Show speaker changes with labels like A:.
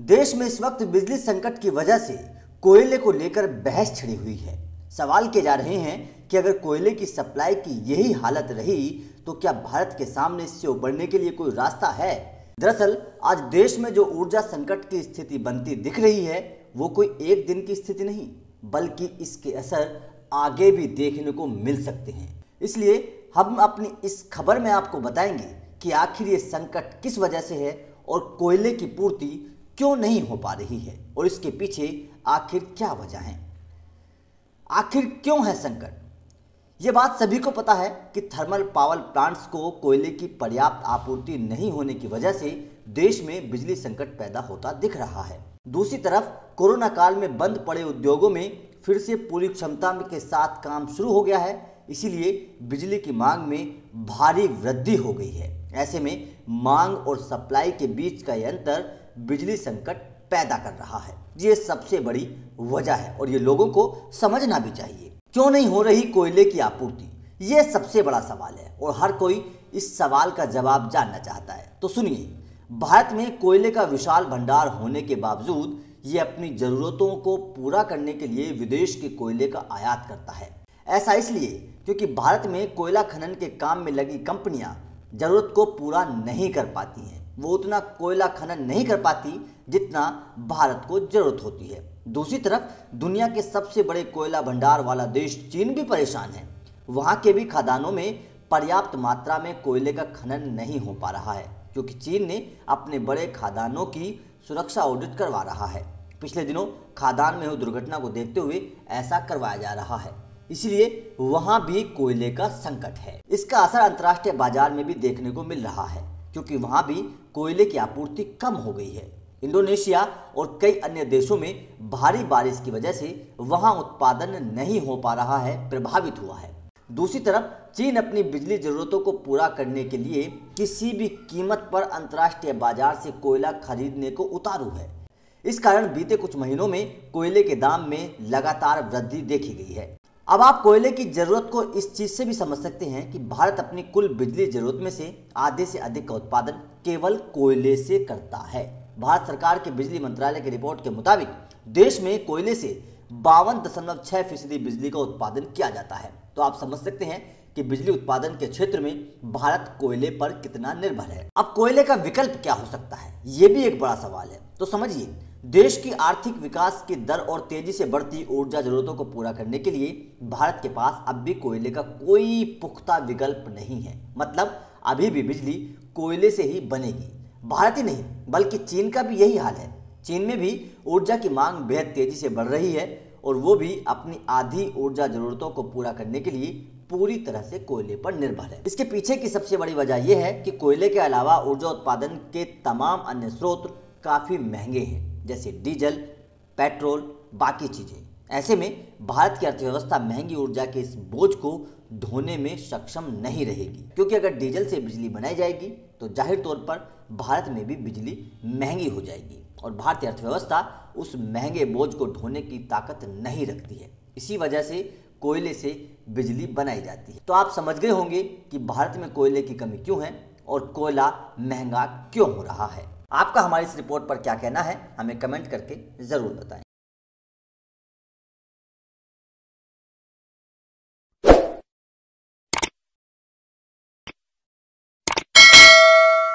A: देश में इस वक्त बिजली संकट की वजह से कोयले को लेकर बहस छिड़ी हुई है। सवाल किए जा रहे हैं कि अगर कोयले की सप्लाई की यही हालत रही तो क्या भारत के सामने इससे उबरने के लिए कोई रास्ता है? दरअसल, आज देश में जो ऊर्जा संकट की स्थिति बनती दिख रही है, वो कोई एक दिन की स्थिति नहीं, बल्कि इसके असर आगे भी देखने को मिल सकते हैं। इसलिए हम अपनी इस खबर में आपको बताएँगे कि आखिर ये संकट किस वजह से है और कोयले की पूर्ति क्यों नहीं हो पा रही है? और इसके पीछे आखिर क्या वजह है? आखिर क्यों है संकट? ये बात सभी को पता है कि थर्मल पावर प्लांट्स को कोयले की पर्याप्त आपूर्ति नहीं होने की वजह से देश में बिजली संकट पैदा होता दिख रहा है। दूसरी तरफ़, कोरोना काल में बंद पड़े उद्योगों में फिर से पूरी क्षमता के साथ काम शुरू हो गया है। इसीलिए बिजली की मांग में भारी वृद्धि हो गई है। ऐसे में मांग और सप्लाई के बीच का यह अंतर बिजली संकट पैदा कर रहा है। ये सबसे बड़ी वजह है और ये लोगों को समझना भी चाहिए। क्यों नहीं हो रही कोयले की आपूर्ति? ये सबसे बड़ा सवाल है और हर कोई इस सवाल का जवाब जानना चाहता है। तो सुनिए, भारत में कोयले का विशाल भंडार होने के बावजूद ये अपनी जरूरतों को पूरा करने के लिए विदेश के कोयले का आयात करता है। ऐसा इसलिए क्योंकि भारत में कोयला खनन के काम में लगी कंपनियाँ ज़रूरत को पूरा नहीं कर पाती हैं। वो उतना कोयला खनन नहीं कर पाती जितना भारत को ज़रूरत होती है। दूसरी तरफ़, दुनिया के सबसे बड़े कोयला भंडार वाला देश चीन भी परेशान है। वहाँ के भी खदानों में पर्याप्त मात्रा में कोयले का खनन नहीं हो पा रहा है, क्योंकि चीन ने अपने बड़े खादानों की सुरक्षा ऑडिट करवा रहा है। पिछले दिनों, खादान में हुई दुर्घटना को देखते हुए ऐसा करवाया जा रहा है। इसलिए वहाँ भी कोयले का संकट है। इसका असर अंतर्राष्ट्रीय बाज़ार में भी देखने को मिल रहा है। क्योंकि वहाँ भी कोयले की आपूर्ति कम हो गई है। इंडोनेशिया और कई अन्य देशों में भारी बारिश की वजह से वहाँ उत्पादन नहीं हो पा रहा है, प्रभावित हुआ है। दूसरी तरफ़, चीन अपनी बिजली जरूरतों को पूरा करने के लिए किसी भी कीमत पर अंतर्राष्ट्रीय बाज़ार से कोयला खरीदने को उतारू है। इस कारण बीते कुछ महीनों में कोयले के दाम में लगातार वृद्धि देखी गई है। अब आप कोयले की ज़रूरत को इस चीज़ से भी समझ सकते हैं कि भारत अपनी कुल बिजली ज़रूरत में से आधे से अधिक का उत्पादन केवल कोयले से करता है। भारत सरकार के बिजली मंत्रालय की रिपोर्ट के मुताबिक देश में कोयले से बावन दशमलव छह फ़ीसदी बिजली का उत्पादन किया जाता है। तो आप समझ सकते हैं कि बिजली उत्पादन के क्षेत्र में भारत कोयले पर कितना निर्भर है। अब कोयले का विकल्प क्या हो सकता है? ये भी एक बड़ा सवाल है। तो समझिए देश की आर्थिक विकास की दर और तेज़ी से बढ़ती ऊर्जा जरूरतों को पूरा करने के लिए भारत के पास अब भी कोयले का कोई पुख्ता विकल्प नहीं है। मतलब अभी भी बिजली कोयले से ही बनेगी। भारत ही नहीं, बल्कि चीन का भी यही हाल है। चीन में भी ऊर्जा की मांग बेहद तेज़ी से बढ़ रही है और वो भी अपनी आधी ऊर्जा जरूरतों को पूरा करने के लिए पूरी तरह से कोयले पर निर्भर है। इसके पीछे की सबसे बड़ी वजह यह है कि कोयले के अलावा ऊर्जा उत्पादन के तमाम अन्य स्रोत काफ़ी महँगे हैं। जैसे डीजल, पेट्रोल, बाकी चीज़ें। ऐसे में भारत की अर्थव्यवस्था महँगी ऊर्जा के इस बोझ को ढोने में सक्षम नहीं रहेगी। क्योंकि अगर डीजल से बिजली बनाई जाएगी तो ज़ाहिर तौर पर भारत में भी बिजली महँगी हो जाएगी और भारतीय अर्थव्यवस्था उस महँगे बोझ को ढोने की ताकत नहीं रखती है। इसी वजह से कोयले से बिजली बनाई जाती है। तो आप समझ गए होंगे कि भारत में कोयले की कमी क्यों है और कोयला महँगा क्यों हो रहा है। आपका हमारी इस रिपोर्ट पर क्या कहना है हमें कमेंट करके ज़रूर बताएँ।